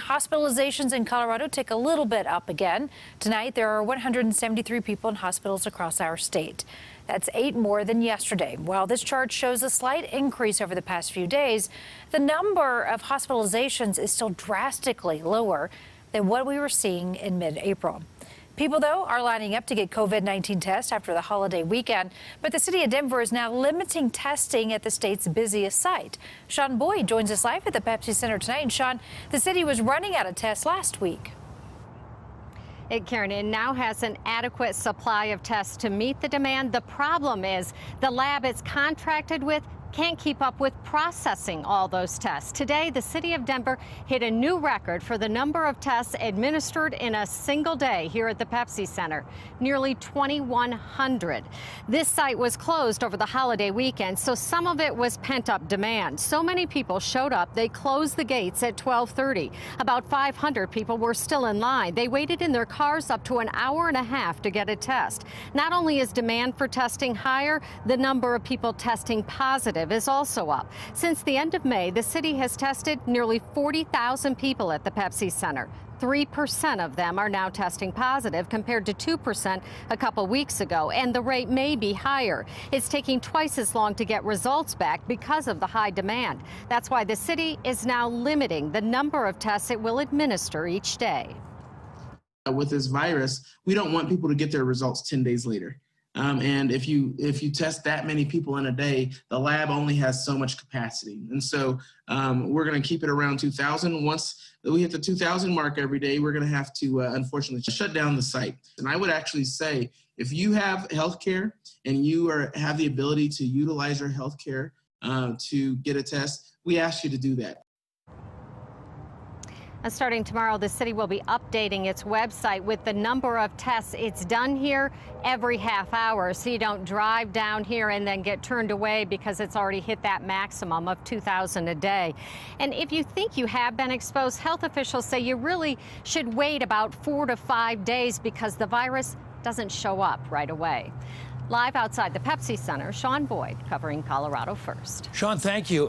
Hospitalizations in Colorado take a little bit up again. Tonight, there are 173 people in hospitals across our state. That's eight more than yesterday. While this chart shows a slight increase over the past few days, the number of hospitalizations is still drastically lower than what we were seeing in mid April. People, though, are lining up to get COVID 19 tests after the holiday weekend. But the city of Denver is now limiting testing at the state's busiest site. Sean Boyd joins us live at the Pepsi Center tonight. And Sean, the city was running out of tests last week. It, Karen, it now has an adequate supply of tests to meet the demand. The problem is the lab it's contracted with can't keep up with processing all those tests. Today, the city of Denver hit a new record for the number of tests administered in a single day here at the Pepsi Center, nearly 2,100. This site was closed over the holiday weekend, so some of it was pent-up demand. So many people showed up, they closed the gates at 1230. About 500 people were still in line. They waited in their cars up to an hour and a half to get a test. Not only is demand for testing higher, the number of people testing positive positive is also up. Since the end of May, the city has tested nearly 40,000 people at the Pepsi Center. 3% of them are now testing positive compared to 2% a couple weeks ago, and the rate may be higher. It's taking twice as long to get results back because of the high demand. That's why the city is now limiting the number of tests it will administer each day. With this virus, we don't want people to get their results 10 days later. Um, and if you if you test that many people in a day, the lab only has so much capacity. And so um, we're going to keep it around 2,000. Once we hit the 2,000 mark every day, we're going to have to uh, unfortunately shut down the site. And I would actually say if you have healthcare and you are have the ability to utilize your healthcare uh, to get a test, we ask you to do that. And starting tomorrow, the city will be updating its website with the number of tests it's done here every half hour. So you don't drive down here and then get turned away because it's already hit that maximum of 2,000 a day. And if you think you have been exposed, health officials say you really should wait about four to five days because the virus doesn't show up right away. Live outside the Pepsi Center, Sean Boyd covering Colorado First. Sean, thank you.